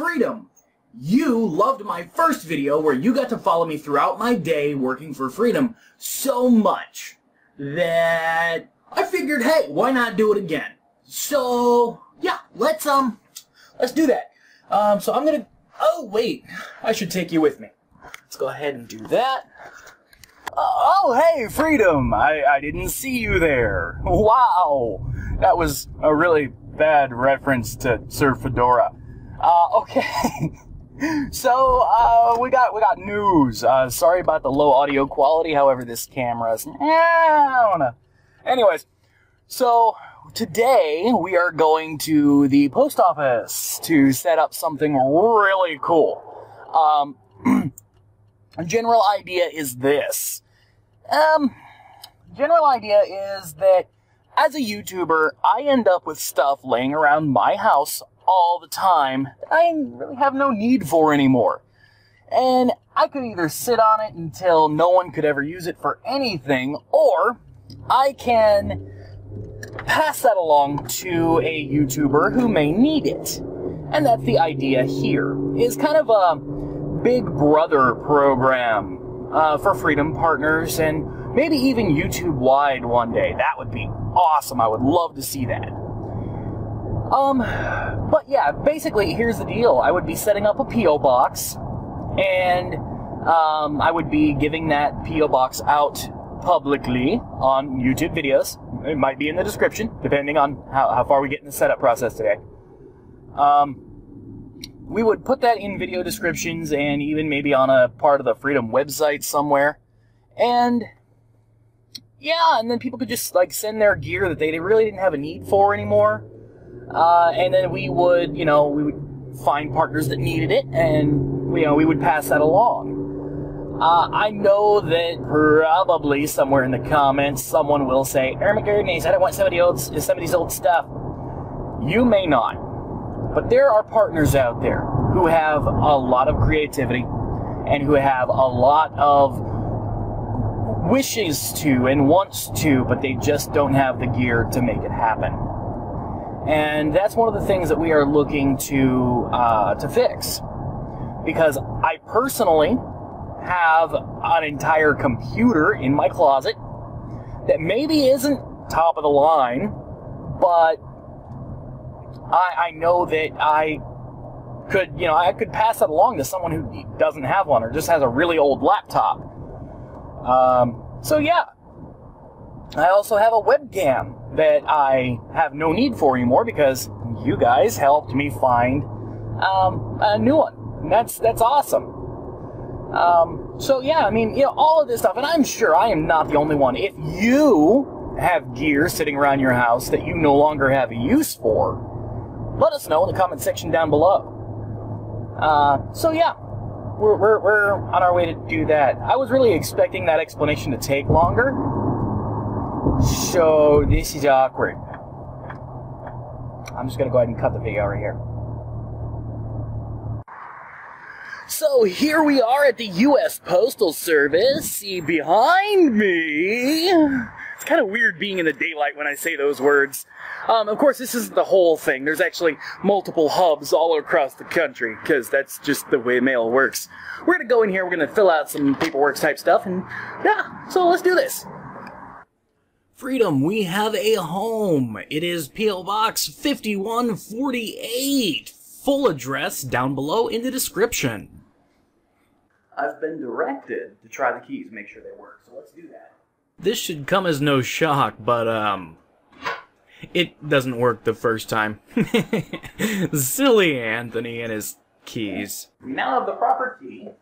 Freedom! You loved my first video where you got to follow me throughout my day working for Freedom so much that I figured, hey, why not do it again? So, yeah, let's, um, let's do that. Um, so I'm gonna, oh, wait, I should take you with me. Let's go ahead and do that. Oh, hey, Freedom! I, I didn't see you there. Wow! That was a really bad reference to Sir Fedora. Uh, okay. so, uh, we got, we got news. Uh, sorry about the low audio quality, however, this camera's, eh, I don't know. Anyways, so, today we are going to the post office to set up something really cool. Um, general idea is this. Um, general idea is that as a YouTuber, I end up with stuff laying around my house all the time I really have no need for anymore. And I could either sit on it until no one could ever use it for anything, or I can pass that along to a YouTuber who may need it. And that's the idea here, is kind of a big brother program uh, for Freedom Partners and maybe even YouTube wide one day. That would be awesome. I would love to see that. Um, but yeah, basically, here's the deal. I would be setting up a P.O. box, and um, I would be giving that P.O. box out publicly on YouTube videos. It might be in the description, depending on how, how far we get in the setup process today. Um, we would put that in video descriptions and even maybe on a part of the Freedom website somewhere. And yeah, and then people could just like send their gear that they really didn't have a need for anymore. Uh, and then we would, you know, we would find partners that needed it, and you know, we would pass that along. Uh, I know that probably somewhere in the comments someone will say, McGarry said I want somebody old, somebody's old stuff. You may not. But there are partners out there who have a lot of creativity and who have a lot of wishes to and wants to, but they just don't have the gear to make it happen. And that's one of the things that we are looking to uh, to fix, because I personally have an entire computer in my closet that maybe isn't top of the line, but I, I know that I could, you know, I could pass that along to someone who doesn't have one or just has a really old laptop. Um, so yeah. I also have a webcam that I have no need for anymore because you guys helped me find um, a new one. And that's that's awesome. Um, so yeah, I mean, you know, all of this stuff, and I'm sure I am not the only one. If you have gear sitting around your house that you no longer have a use for, let us know in the comment section down below. Uh, so yeah, we're, we're, we're on our way to do that. I was really expecting that explanation to take longer. So this is awkward. I'm just gonna go ahead and cut the video right here. So here we are at the U.S. Postal Service. See behind me. It's kind of weird being in the daylight when I say those words. Um, of course, this isn't the whole thing. There's actually multiple hubs all across the country because that's just the way mail works. We're gonna go in here. We're gonna fill out some paperwork type stuff, and yeah. So let's do this. Freedom, we have a home. It is P.O. Box 5148. Full address down below in the description. I've been directed to try the keys, make sure they work, so let's do that. This should come as no shock, but, um, it doesn't work the first time. Silly Anthony and his keys. We now have the proper key, which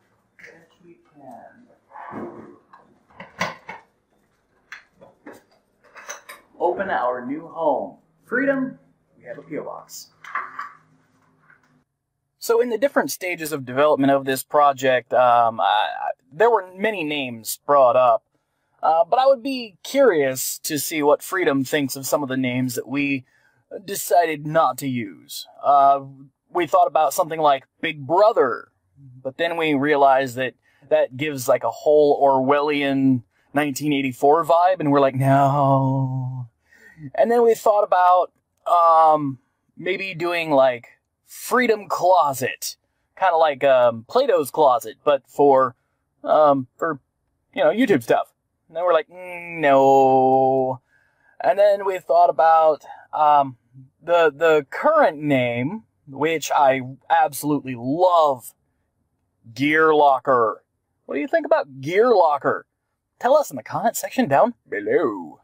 we can open our new home. Freedom, we have a P.O. box. So, in the different stages of development of this project, um, I, there were many names brought up. Uh, but I would be curious to see what Freedom thinks of some of the names that we decided not to use. Uh, we thought about something like Big Brother, but then we realized that that gives like a whole Orwellian 1984 vibe, and we're like, no. And then we thought about um, maybe doing like Freedom Closet. Kind of like um, Plato's Closet, but for, um, for, you know, YouTube stuff. And then we're like, mm, no. And then we thought about um, the the current name, which I absolutely love, Gear Locker. What do you think about Gear Locker? Tell us in the comment section down below.